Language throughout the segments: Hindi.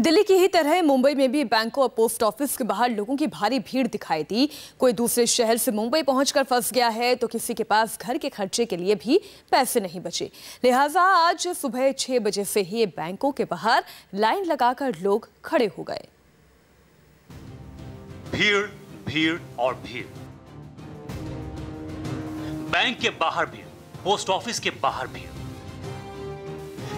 दिल्ली की ही तरह मुंबई में भी बैंकों और पोस्ट ऑफ़िस के बाहर लोगों की भारी भीड़ दिखाई दी। कोई दूसरे शहर से मुंबई पहुंचकर फंस गया है तो किसी के पास घर के खर्चे के लिए भी पैसे नहीं बचे। लिहाजा आज सुबह छह बजे से ही बैंकों के बाहर लाइन लगाकर लोग खड़े हो गए। भीड़ भीड़ और भीड़। बैंक के बाहर भीड़, पोस्ट ऑफ़िस के बाहर भीड़।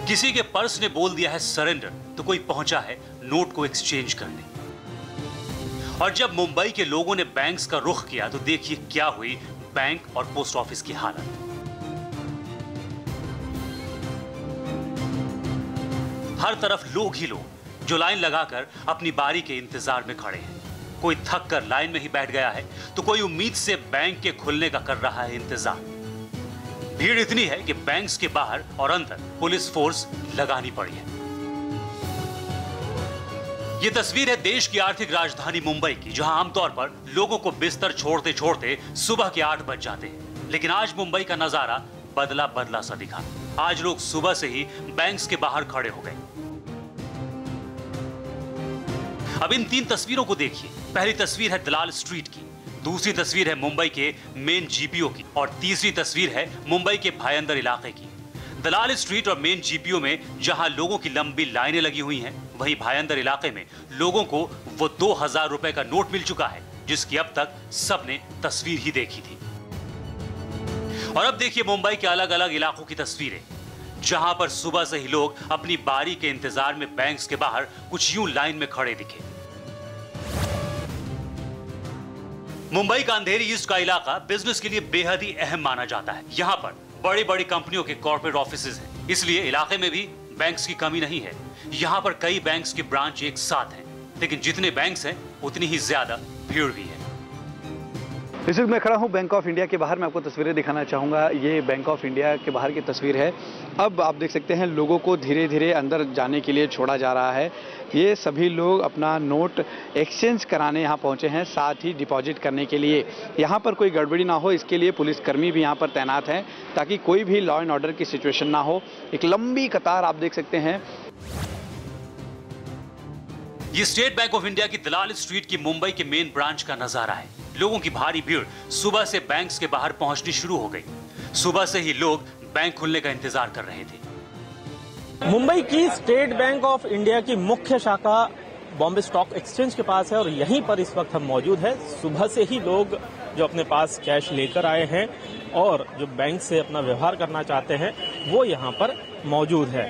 किसी के पर्स ने बोल दिया है सरेंडर तो कोई पहुँचा है नोट को एक्सचेंज करने। और जब मुंबई के लोगों ने बैंक्स का रुख किया तो देखिए क्या हुई बैंक और पोस्ट ऑफ़िस की हालत। हर तरफ़ लोग ही लोग, जो लाइन लगाकर अपनी बारी के इंतज़ार में खड़े हैं। कोई थक कर लाइन में ही बैठ गया है तो कोई उम्मीद से बैंक के खुलने का कर रहा है इंतज़ार। भीड़ इतनी है कि बैंक्स के बाहर और अंदर पुलिस फोर्स लगानी पड़ी है। ये तस्वीर है देश की आर्थिक राजधानी मुंबई की, जहाँ आमतौर पर लोगों को बिस्तर छोड़ते छोड़ते सुबह के आठ बज जाते हैं। लेकिन आज मुंबई का नज़ारा बदला बदला सा दिखा। आज लोग सुबह से ही बैंक्स के बाहर खड़े हो गए। अब इन तीन तस्वीरों को देखिए। पहली तस्वीर है दलाल स्ट्रीट की। दूसरी तस्वीर है मुंबई के मेन जीपीओ की और तीसरी तस्वीर है मुंबई के भायंदर इलाके की। दलाल स्ट्रीट और मेन जीपीओ में जहाँ लोगों की लंबी लाइनें लगी हुई हैं, वहीं भायंदर इलाके में लोगों को वो दो हज़ार रुपए का नोट मिल चुका है, जिसकी अब तक सबने तस्वीर ही देखी थी। और अब देखिए मुंबई के अलग अलग इलाकों की तस्वीरें, जहाँ पर सुबह से ही लोग अपनी बारी के इंतज़ार में बैंक के बाहर कुछ यूँ लाइन में खड़े दिखे। मुंबई का अंधेरी ईस्ट का इलाका बिज़नेस के लिए बेहद ही अहम माना जाता है। यहाँ पर बड़ी बड़ी कंपनियों के कॉर्पोरेट ऑफ़िस हैं। इसलिए इलाके में भी बैंक्स की कमी नहीं है। यहाँ पर कई बैंक्स के ब्रांच एक साथ हैं, लेकिन जितने बैंक्स हैं, उतनी ही ज़्यादा भीड़ भी है। इस वक्त मैं खड़ा हूँ बैंक ऑफ़ इंडिया के बाहर। मैं आपको तस्वीरें दिखाना चाहूँगा। ये बैंक ऑफ़ इंडिया के बाहर की तस्वीर है। अब आप देख सकते हैं, लोगों को धीरे धीरे अंदर जाने के लिए छोड़ा जा रहा है। ये सभी लोग अपना नोट एक्सचेंज कराने यहाँ पहुँचे हैं, साथ ही डिपॉजिट करने के लिए। यहाँ पर कोई गड़बड़ी ना हो, इसके लिए पुलिसकर्मी भी यहाँ पर तैनात हैं, ताकि कोई भी लॉ एंड ऑर्डर की सिचुएशन ना हो। एक लंबी कतार आप देख सकते हैं। ये स्टेट बैंक ऑफ़ इंडिया की दलाल स्ट्रीट की मुंबई के मेन ब्रांच का नज़ारा है। लोगों की भारी भीड़ सुबह से बैंक्स के बाहर पहुंचनी शुरू हो गई। सुबह से ही लोग बैंक खुलने का इंतज़ार कर रहे थे। मुंबई की स्टेट बैंक ऑफ़ इंडिया की मुख्य शाखा बॉम्बे स्टॉक एक्सचेंज के पास है और यहीं पर इस वक्त हम मौजूद हैं। सुबह से ही लोग जो अपने पास कैश लेकर आए हैं और जो बैंक से अपना व्यवहार करना चाहते हैं, वो यहाँ पर मौजूद है।